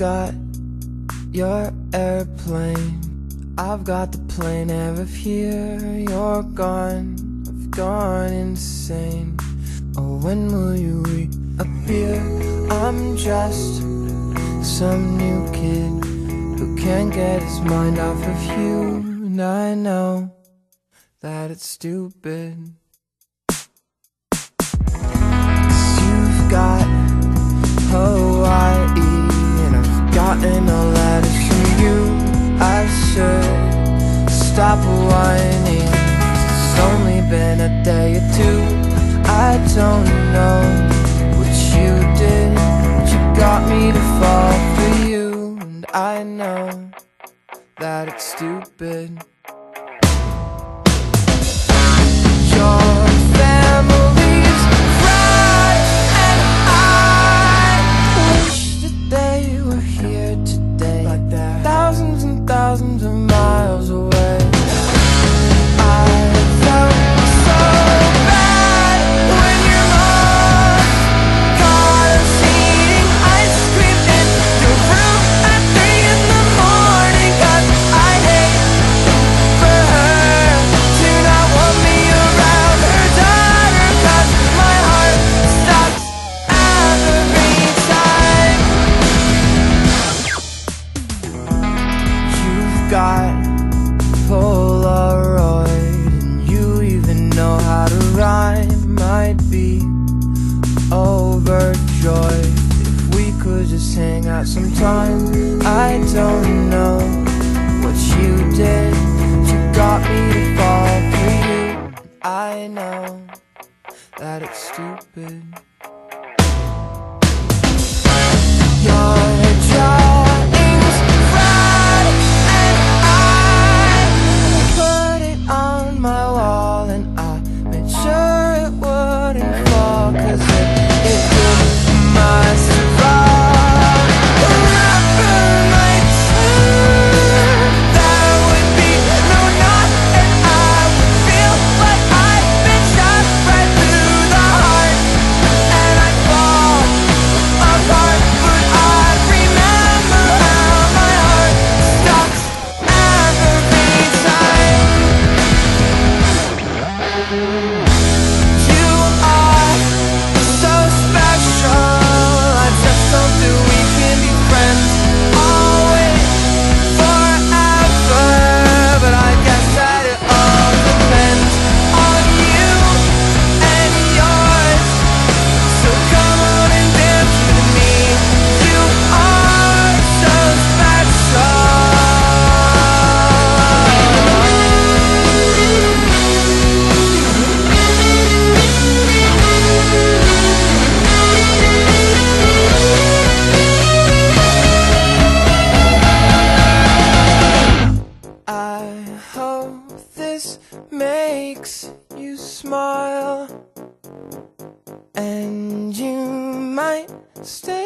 your airplane. I've got the plane of here. You're gone. I've gone insane. Oh, when will you reappear? I'm just some new kid who can't get his mind off of you. And I know that it's stupid. Whining. 'cause It's only been a day or two. I don't know what you did. but You got me to fall for you, and I know that it's stupid. Out sometime. I don't know what you did, you got me to fall for you. I know that it's stupid. This makes you smile, and you might stay.